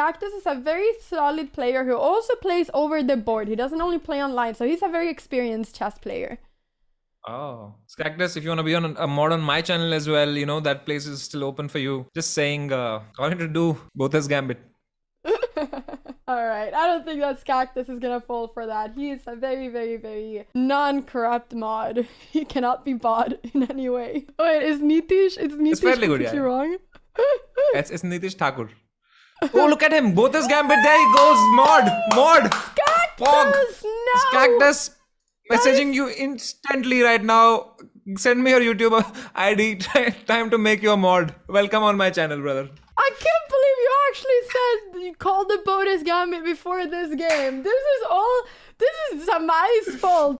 Cactus is a very solid player who also plays over the board. He doesn't only play online, so he's a very experienced chess player. Oh, Cactus, if you want to be on a mod on my channel as well, you know, that place is still open for you. Just saying, uh, all you have to do, both as Gambit. Alright, I don't think that Cactus is gonna fall for that. He is a very, very, very non-corrupt mod. He cannot be bought in any way. Wait, is Nitish, is Nitish fairly good, yeah. wrong? It's, it's Nitish Thakur. Oh, look at him. Botez Gambit. There he goes. Mod. Mod. Pog. Cactus, no! Cactus messaging you instantly right now. Send me your YouTube ID. Time to make your mod. Welcome on my channel, brother. I can't believe you actually said you called the Botez Gambit before this game. This is all. This is Samay's fault.